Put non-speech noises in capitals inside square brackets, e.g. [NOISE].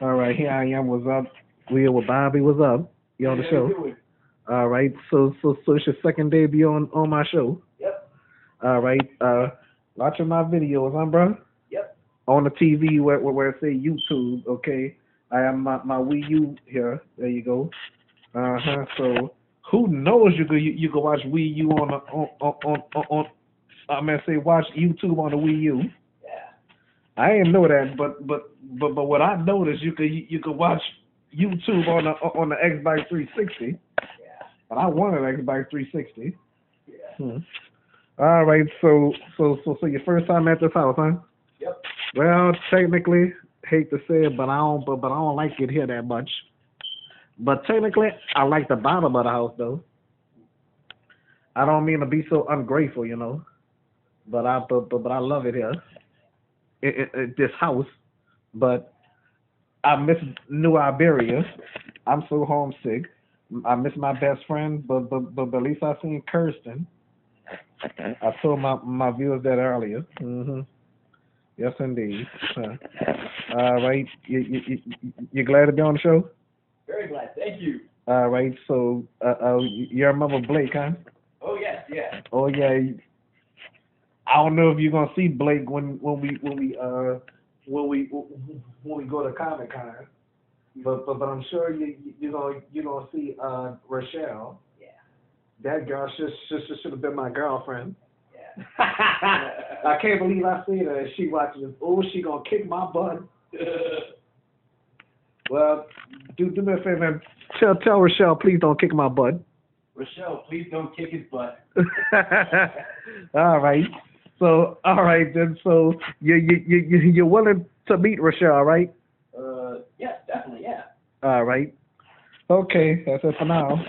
All right, here I am. What's up? We here with Bobby. What's up? You on the show? All right. So so so it's your second debut on on my show. Yep. All right. Uh, watching my videos, huh, bro? Yep. On the TV where where, where it say YouTube. Okay. I have my my Wii U here. There you go. Uh huh. So who knows you could you, you could watch Wii U on the, on on on on. on I mean, say watch YouTube on the Wii U. Yeah. I didn't know that, but but but but what I noticed, you could you, you could watch YouTube on the on the Xbox 360, Yeah. and I want an Xbox 360. Yeah. Hmm. All right, so so so so your first time at this house, huh? Yep. Well, technically, hate to say it, but I don't but, but I don't like it here that much. But technically, I like the bottom of the house though. I don't mean to be so ungrateful, you know, but I but but, but I love it here. It, it, it, this house, but I miss New Iberia. I'm so homesick. I miss my best friend, but but but, but at least I seen Kirsten. I told my my viewers that earlier. hmm Yes, indeed. Huh. [LAUGHS] All right, you, you you you glad to be on the show? Very glad. Thank you. All right, so uh, uh you remember Blake, huh? Oh yes, yeah. Oh yeah. I don't know if you're gonna see Blake when when we when we uh when we when we go to Comic Con, but but but I'm sure you you gonna you gonna see uh Rochelle. Yeah. That girl should should should have been my girlfriend. Yeah. [LAUGHS] I can't believe I seen her and she watching this. Oh, she gonna kick my butt. [LAUGHS] Well, do do me a favor tell tell Rochelle please don't kick my butt. Rochelle, please don't kick his butt. [LAUGHS] all right. So all right then. So you you you you- you're willing to meet Rochelle, right? Uh, yes, definitely, yeah. All right. Okay, that's it for now.